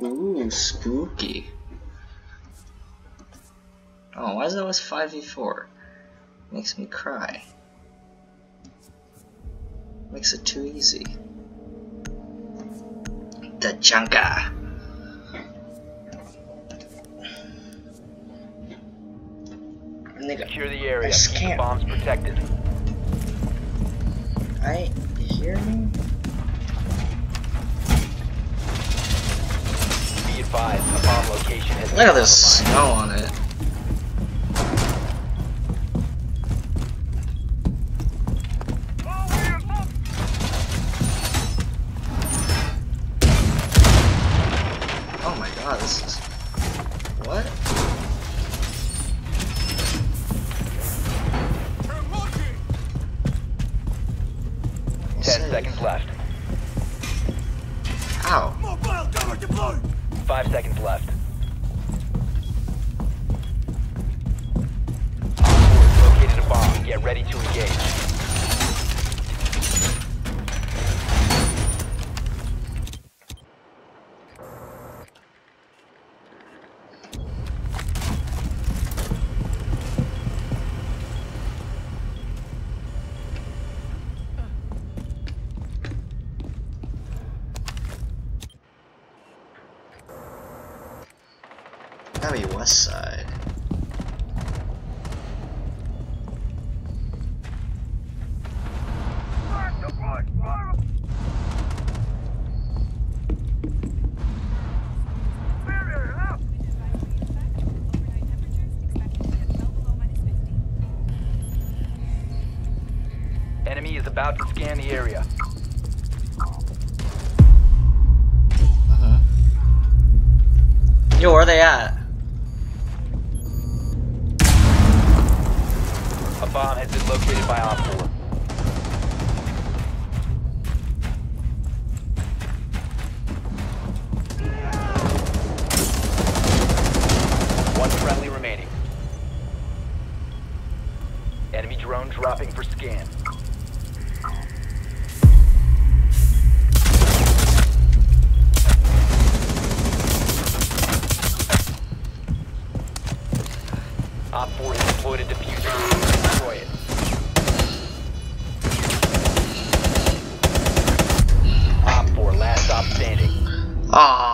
Ooh, spooky. Oh, why is it always 5v4? Makes me cry. Makes it too easy. The Junker. Nigga, Secure the area. I Keep the bombs protected. I you hear me? Look at this snow on it. Oh my god, this is what? Ten seconds left. Ow. Five seconds left. Op 4 has located a bomb. Get ready to engage. Gotta be west side. Enemy is about to scan the area. Uh-huh. Yo, where are they at? Bomb has been located by Op 4. One friendly remaining. Enemy drone dropping for scan. Op 4 has deployed a defuser. Destroy it. Op 4, last stop standing. Aw.